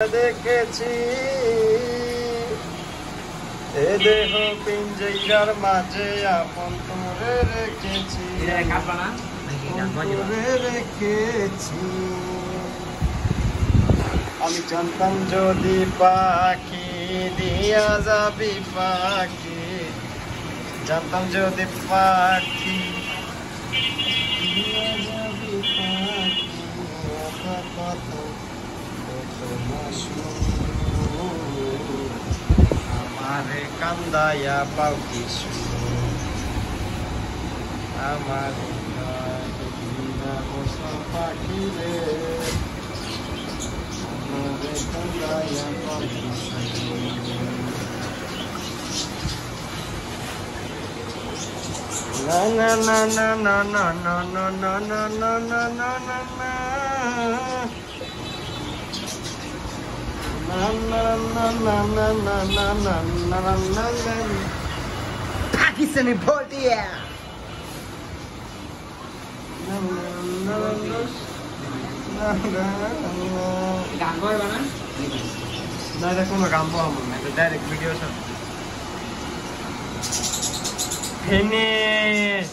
দেখেছি। এ দেহ পিঞ্জিরার মাঝে আপন করে রেখেছি। করে রেখেছি। আমি জানতাম যদি পাখি দিয়া যাবি পাখি জানতাম যদি পাখি Kandaya Balkishu Amarinda Kedina Mustafa Kile Amare Kandaya Balkishu Na na na na na na na na na na na na na na না না না না না না পাকিস্তানি ভোটিয়া গান করবে না না এটা কোনো গান পাবো না এটা ডাইরেক্ট ভিডিও সব ফিনিশ